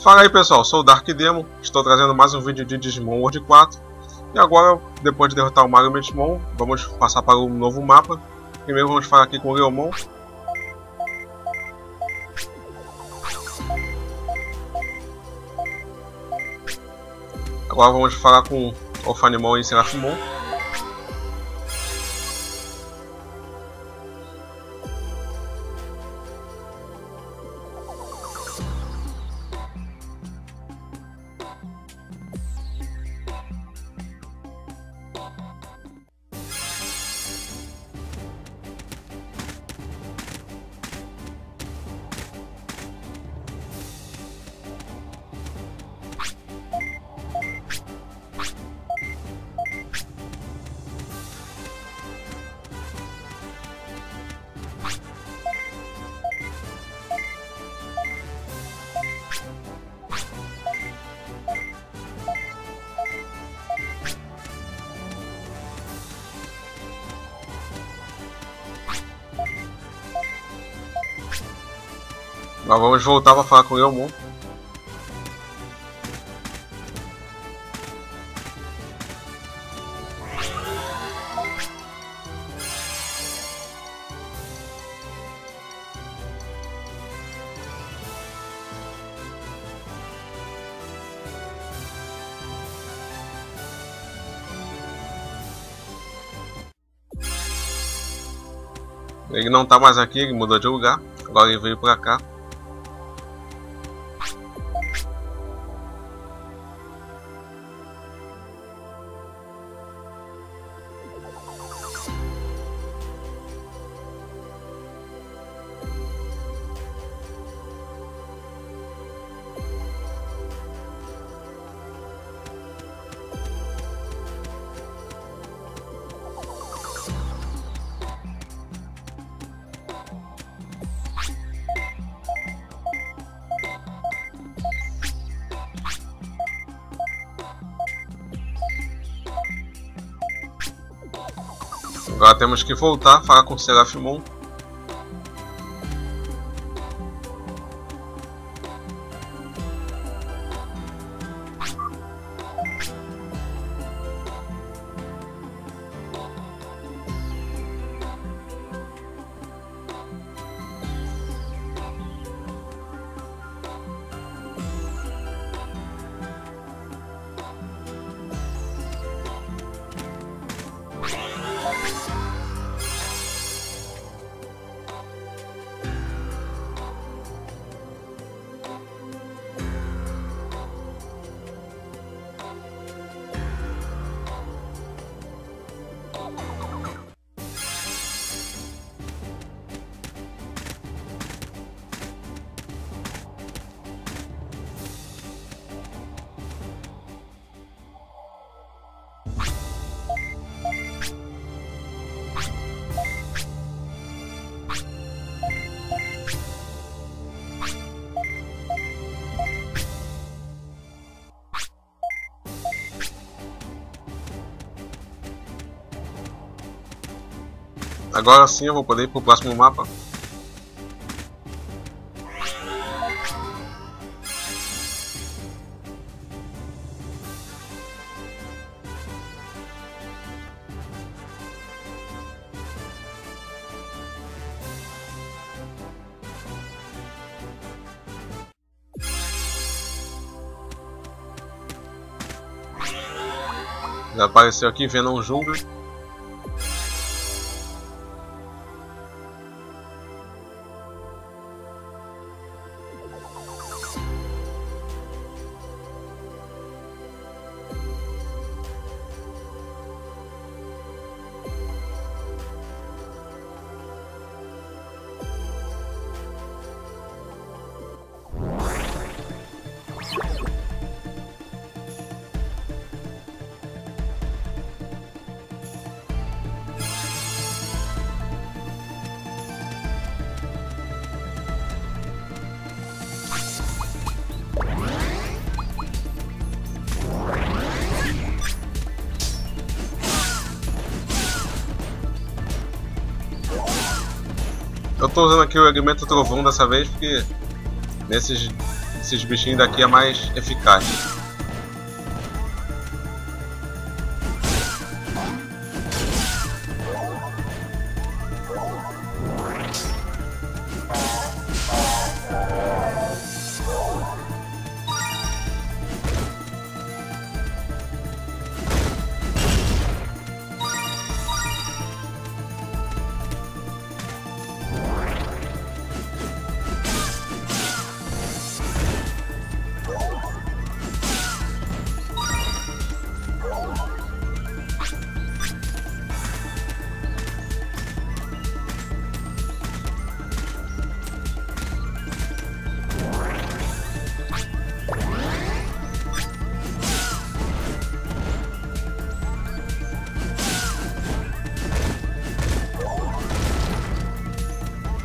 Fala aí pessoal, sou o Dark Demo, estou trazendo mais um vídeo de Digimon World 4 E agora, depois de derrotar o Mario Mentimon, vamos passar para o novo mapa. Primeiro vamos falar aqui com o Leomon. Agora vamos falar com o Fanimon e Serafimon Mas vamos voltar para falar com o Yomon. Ele não tá mais aqui, ele mudou de lugar. Agora ele veio pra cá. Agora temos que voltar, falar com o Serafimon. Agora sim eu vou poder ir para o próximo mapa. Já apareceu aqui Venom Jungle. Eu tô usando aqui o argumento trovão dessa vez porque nesses esses bichinhos daqui é mais eficaz.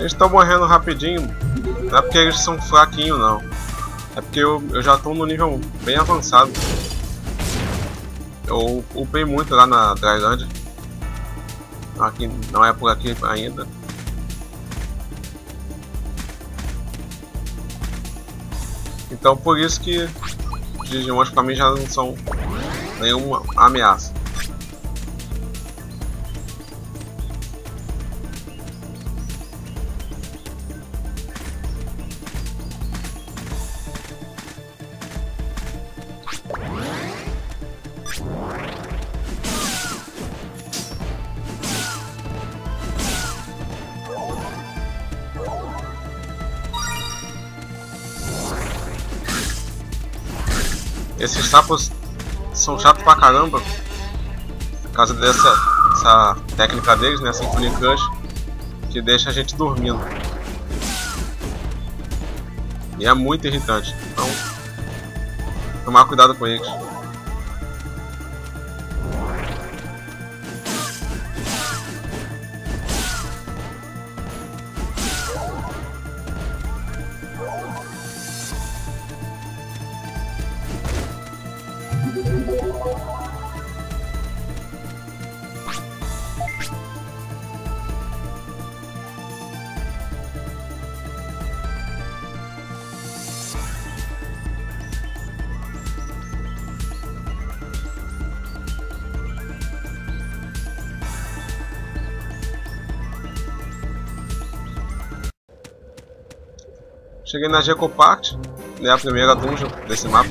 Eles estão morrendo rapidinho. Não é porque eles são fraquinhos, não. É porque eu, eu já estou no nível bem avançado. Eu upei muito lá na Dryland. Aqui não é por aqui ainda. Então por isso que os Digimons para mim já não são nenhuma ameaça. Esses sapos são chatos pra caramba. Por causa dessa essa técnica deles, né? Symphony. Que deixa a gente dormindo. E é muito irritante. Então, tomar cuidado com eles. Cheguei na Gecopact, né, a primeira dungeon desse mapa.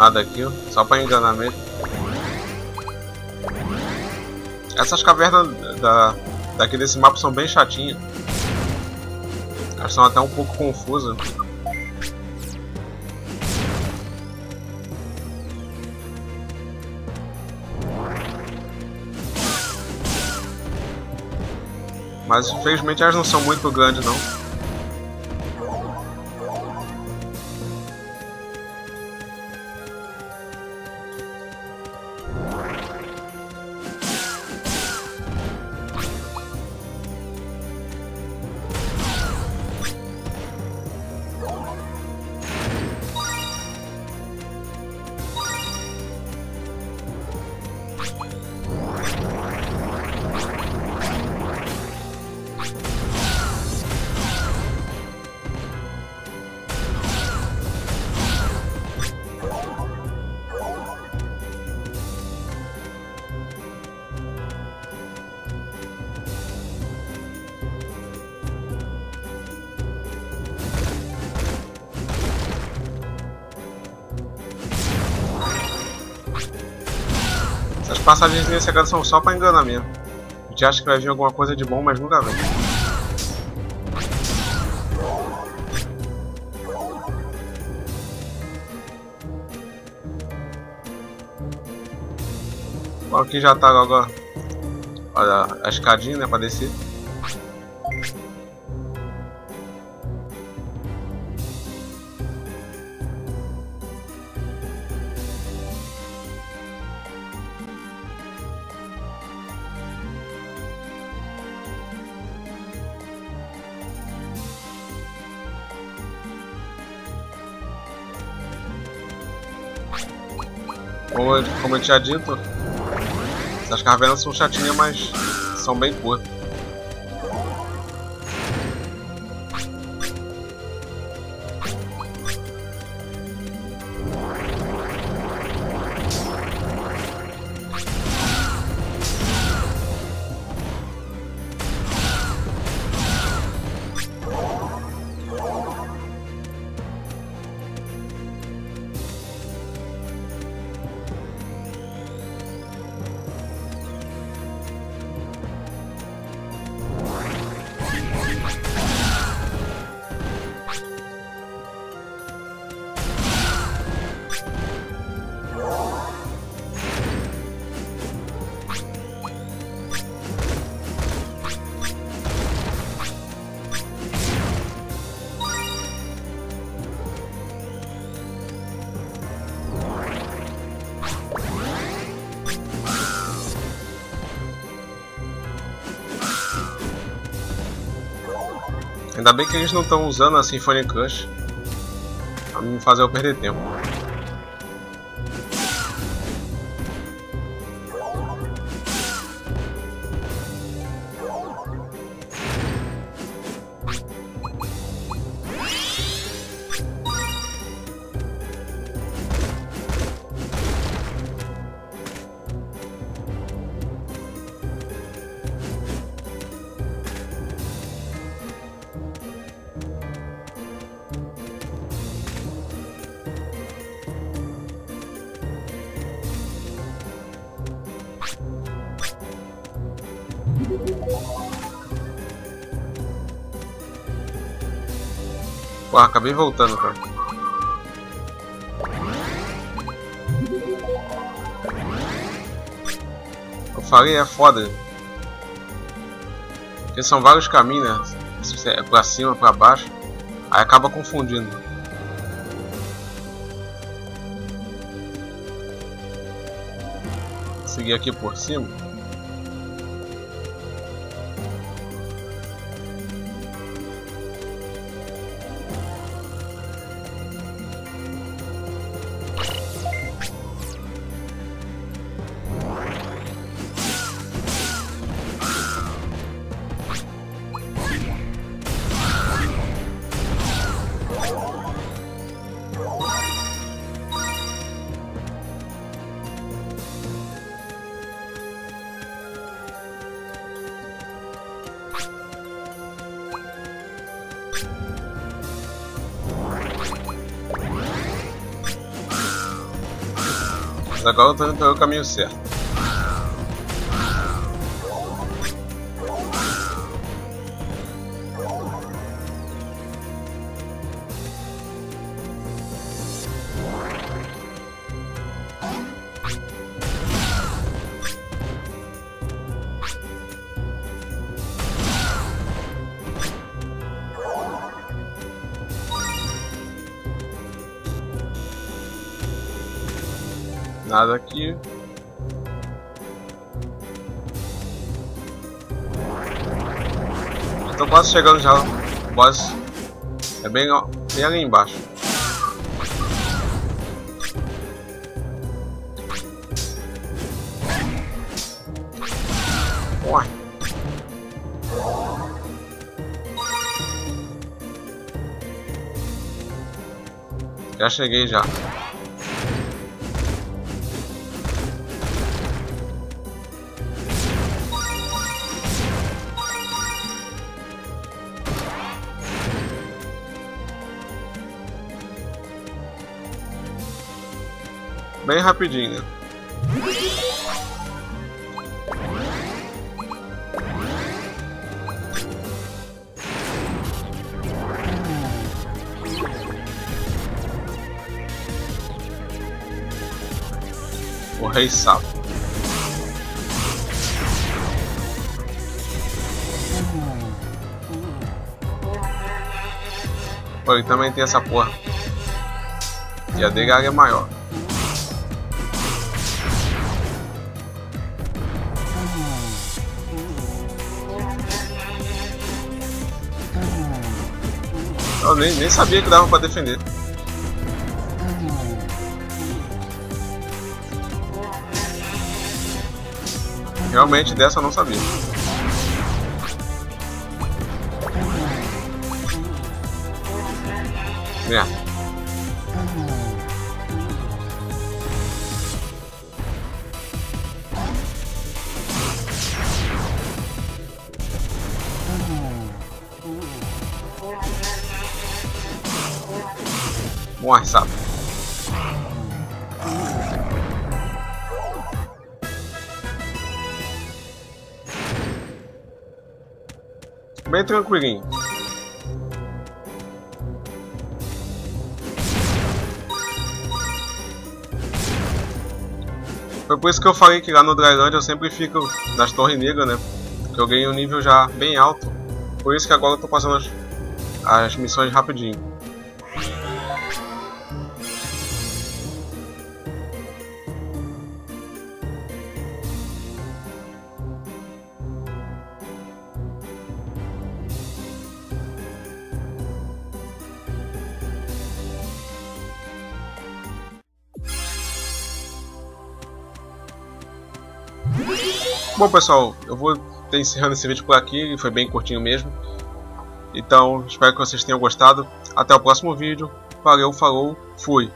Nada aqui, só pra enganar mesmo. Essas cavernas da, daqui desse mapa são bem chatinhas. Elas são até um pouco confusas. Mas infelizmente elas não são muito grandes não. Passagens secretas são só pra enganar mesmo. A gente acha que vai vir alguma coisa de bom, mas nunca vem. Aqui já tá logo a escadinha né, pra descer. Tinha dito, as cavernas são chatinhas, mas são bem curtas. Ainda bem que eles não estão usando a Symphony Crush pra me fazer eu perder tempo. Pô, acabei voltando, cara. Eu falei, é foda. Porque são vários caminhos, né? É pra cima, pra baixo. Aí acaba confundindo. Seguir aqui por cima. Agora eu tô indo caminho certo. Nada aqui. Estou quase chegando já. Boss é bem, bem ali embaixo. Uai. Já cheguei já. Bem rapidinho. O Rei Sapo. Pô, ele também tem essa porra. E a dele é maior. Eu nem, nem sabia que dava pra defender. Realmente dessa eu não sabia. É. Morre, sapo. Bem tranquilinho. Foi por isso que eu falei que lá no Dryland eu sempre fico nas Torres Negras, né? Porque eu ganhei um nível já bem alto. Por isso que agora eu tô passando as, as missões rapidinho. Bom pessoal, eu vou encerrando esse vídeo por aqui, foi bem curtinho mesmo. Então, espero que vocês tenham gostado. Até o próximo vídeo. Valeu, falou, fui.